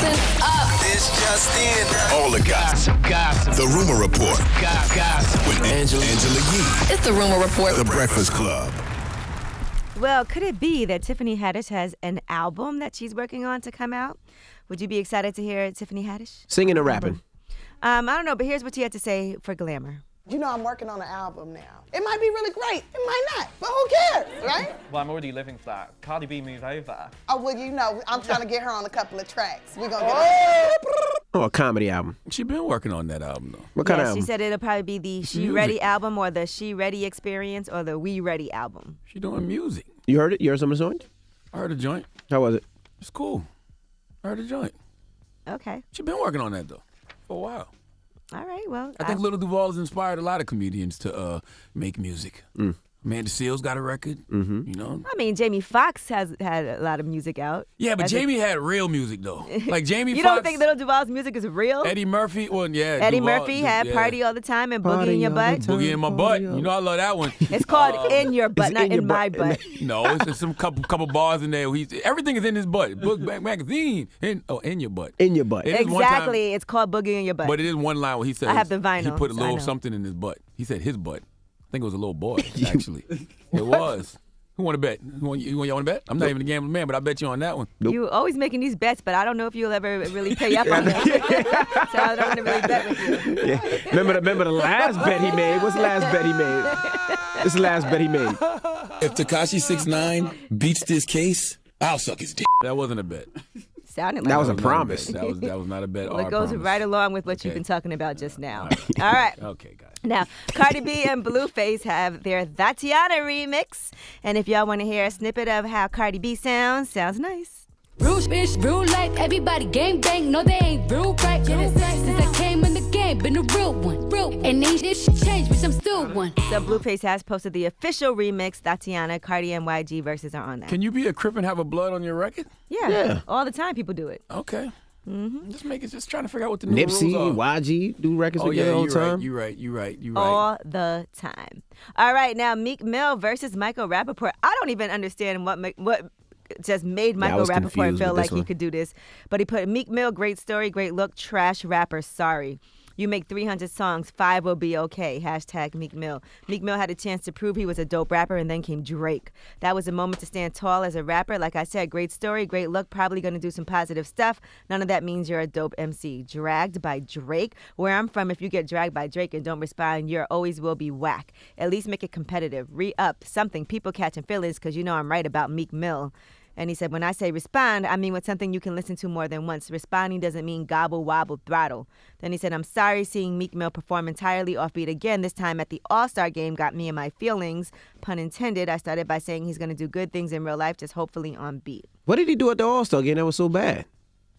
Listen up. This just in. All the gossip. Gossip. The Rumor Report Gossip. Gossip. with Angela, Angela Yee. It's the Rumor Report. The Breakfast Club. Well, could it be that Tiffany Haddish has an album that she's working on to come out? Would you be excited to hear Tiffany Haddish? Singing or rapping? Um, I don't know, but here's what she had to say for Glamour. You know I'm working on an album now. It might be really great. It might not. But who cares, right? Well, I'm already living for that. Cardi B moved over. Oh, well, you know, I'm trying to get her on a couple of tracks. We're going to get oh, oh, a comedy album. She been working on that album though. What kind yes, of she said it'll probably be the She music. Ready album or the She Ready Experience or the We Ready album. She doing music. you heard it? You heard some of the songs? I heard a joint. How was it? It's cool. I heard a joint. Okay. She been working on that though for a while. All right. Well, I think Lil Duval has inspired a lot of comedians to uh, make music. Amanda Seales got a record. Mm-hmm. You know. I mean, Jamie Foxx has had a lot of music out. Yeah, but As a- Jamie had real music though. Like Jamie. You Foxx, don't think Lil Duval's music is real? Eddie Murphy? Well, yeah. Eddie Duval- Murphy had yeah. Party All the Time and Boogie Party in Your Butt. time. Boogie in my butt. You know I love that one. It's called In Your Butt, not in in, my butt. butt. No, it's just some couple couple bars in there. He's, everything is in his butt. Book back magazine. In, oh, in your butt. In your butt. It is one time- Exactly. It's called Boogie in Your Butt. But it is one line where he said. I have the vinyl, He put a little know. something in his butt. He said his butt. I think it was a little boy. Actually, it was. Who want to bet? You want, you want to bet? I'm not even a gambling man, but I bet you on that one. You always making these bets, but I don't know if you'll ever really pay up on them. so I don't want to really bet with you. Yeah. Remember, the, remember the last bet he made? What's the last bet he made? This is the last bet he made. If Tekashi 69 beats this case, I'll suck his dick. That wasn't a bet. Sounded like That was a promise. That was that was not a bet. Well, it goes promise. right along with what you've been talking about just now. All right. Okay, guys. Now, Cardi B and Blueface have their Thotiana remix. And if y'all want to hear a snippet of how Cardi B sounds, sounds nice. Real bitch, real life. Everybody gang bang. No, they ain't real right. Since I came in the game, been a real one. Real. And these this shit changed, bitch. I'm still one. So Blueface has posted the official remix, Thotiana, Cardi and YG verses are on that. Can you be a crip and have a blood on your record? yeah, Yeah. all the time people do it. Okay. Mm-hmm. Just make it. Just trying to figure out what the new Nipsey, rules are. YG do records Oh yeah, all you're the right. time. You're right. You're right. You're right. all the time. All right, now Meek Mill versus Michael Rapaport. I don't even understand what what just made Michael was Rapaport feel like this he could do this. But he put Meek Mill, great story, great look, trash rapper, sorry. You make 300 songs, five will be okay. Hashtag Meek Mill. Meek Mill had a chance to prove he was a dope rapper, and then came Drake. That was a moment to stand tall as a rapper. Like I said, great story, great look, probably going to do some positive stuff. None of that means you're a dope MC. Dragged by Drake. Where I'm from, if you get dragged by Drake and don't respond, you're always will be whack. At least make it competitive. Re up something. People catching feelings because you know I'm right about Meek Mill. And he said, when I say respond, I mean with something you can listen to more than once. Responding doesn't mean gobble, wobble, throttle. Then he said, I'm sorry seeing Meek Mill perform entirely offbeat again. This time at the All Star game got me in my feelings. Pun intended. I started by saying he's going to do good things in real life, just hopefully on beat. What did he do at the All Star game that was so bad?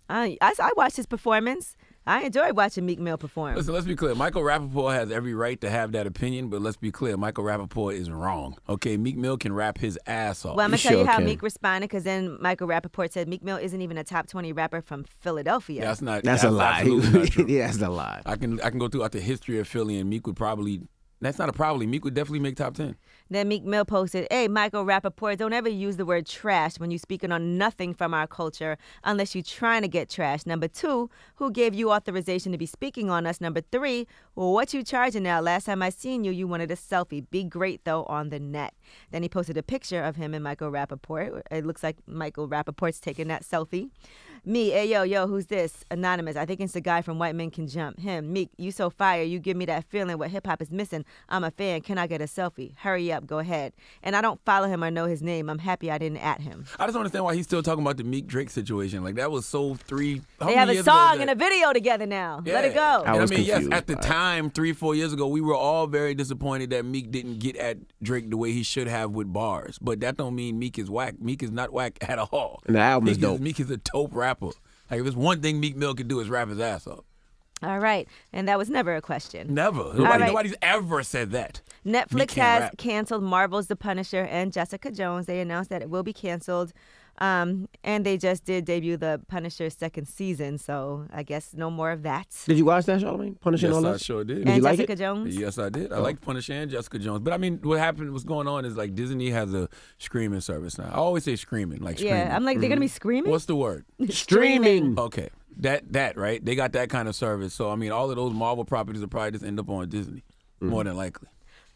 I, I, I watched his performance. I enjoyed watching Meek Mill perform. Listen, let's be clear. Michael Rapaport has every right to have that opinion, but let's be clear. Michael Rapaport is wrong. Okay, Meek Mill can rap his ass off. Well, I'm gonna tell you how can. Meek responded because then Michael Rapaport said Meek Mill isn't even a top 20 rapper from Philadelphia. that's not. That's, a lie. absolutely not true. yeah, that's a lie. I can I can go throughout the history of Philly, and Meek would probably. That's not a problem. Meek would definitely make top ten. Then Meek Mill posted, Hey, Michael Rapaport, don't ever use the word trash when you're speaking on nothing from our culture unless you're trying to get trash. Number two, who gave you authorization to be speaking on us? Number three, well, what you charging now? Last time I seen you, you wanted a selfie. Be great, though, on the net. Then he posted a picture of him and Michael Rapaport. It looks like Michael Rapaport's taking that selfie. Me, hey, yo, yo, who's this? Anonymous. I think it's the guy from White Men Can Jump. Him, Meek, you so fire. You give me that feeling what hip hop is missing. I'm a fan. Can I get a selfie? Hurry up. Go ahead. And I don't follow him or know his name. I'm happy I didn't at him. I just don't understand why he's still talking about the Meek Drake situation. Like that was so three. How they many have a years song and a video together now. Let it go. I was I mean, yes, confused at the time, three, four years ago, we were all very disappointed that Meek didn't get at Drake the way he should have with bars. But that don't mean Meek is whack. Meek is not whack at all. And the album is Meek dope. Meek is a dope rapper. Like if it's one thing Meek Mill can do is rap his ass off. All right. And that was never a question. Never. Nobody, right. Nobody's ever said that. Netflix has rap. canceled Marvel's The Punisher and Jessica Jones. They announced that it will be canceled. Um, and they just did debut The Punisher's second season. So I guess no more of that. Did you watch that, Charlamagne? Punisher Yes, and all I that? sure did. Did and you like Jessica it? Jones. Yes, I did. I like Punisher and Jessica Jones. But I mean, what happened, what's going on is like Disney has a streaming service now. I always say streaming, like streaming. Yeah, I'm like, they're going to be screaming? What's the word? Streaming. Okay. That that right? They got that kind of service. So I mean, all of those Marvel properties will probably just end up on Disney, more than likely.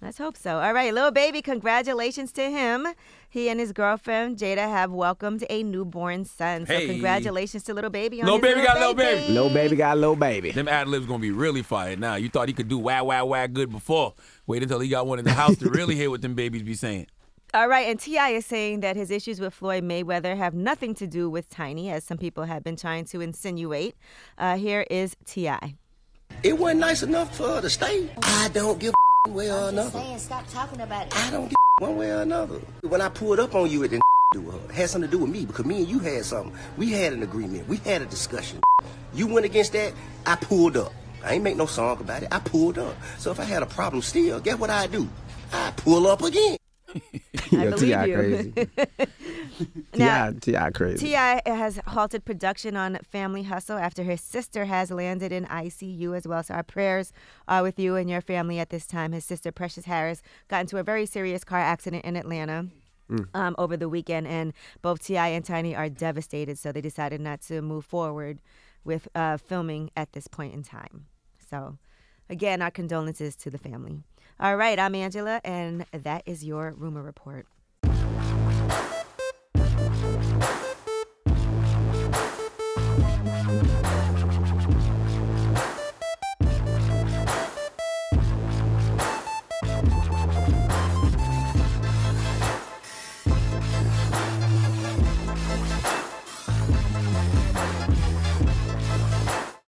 Let's hope so. All right, Lil Baby, congratulations to him. He and his girlfriend Jada have welcomed a newborn son. So Hey. congratulations to Lil Baby. On Lil his baby little got lil baby. Lil Baby got a little baby. Them ad libs gonna be really fired now. You thought he could do wah wah wah good before. Wait until he got one in the house to really hear what them babies be saying. All right, and T.I. is saying that his issues with Floyd Mayweather have nothing to do with Tiny, as some people have been trying to insinuate. Uh, here is Ti. It wasn't nice enough for her to stay. I don't give a one way or another. saying, stop talking about it. I don't give one way or another. When I pulled up on you, it didn't do with her. It had something to do with me because me and you had something. We had an agreement. We had a discussion. You went against that. I pulled up. I ain't make no song about it. I pulled up. So if I had a problem still, guess what I do? I pull up again. I Yo, believe T.I. you. crazy. Now- T.I. T.I. crazy. T.I. has halted production on Family Hustle after his sister has landed in ICU as well. So our prayers are with you and your family at this time. His sister Precious Harris got into a very serious car accident in Atlanta. Um, over the weekend, and both T.I. and Tiny are devastated, so they decided not to move forward with uh, filming at this point in time. So, again, our condolences to the family. All right, I'm Angela, and that is your rumor report.